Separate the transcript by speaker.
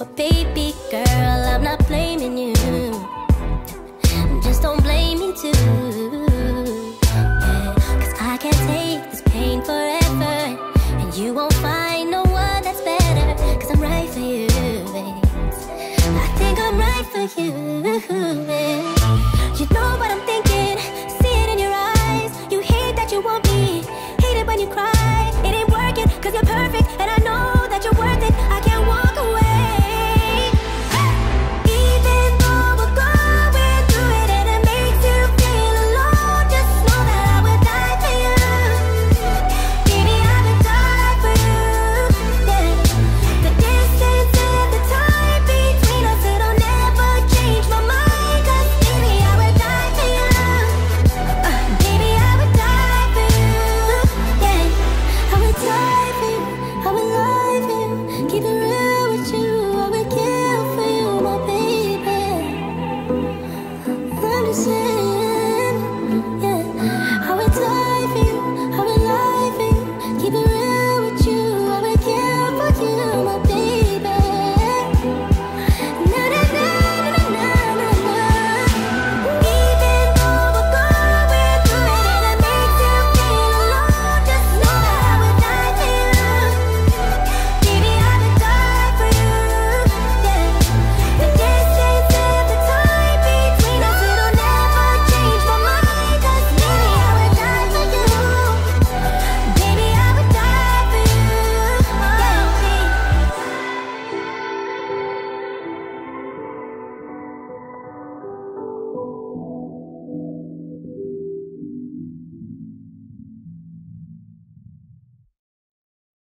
Speaker 1: But baby girl, I'm not blaming you. Just don't blame me too. Yeah. Cause I can't take this pain forever. And you won't find no one that's better. Cause I'm right for you, babe. I think I'm right for you, babe. You know what I'm thinking. Xin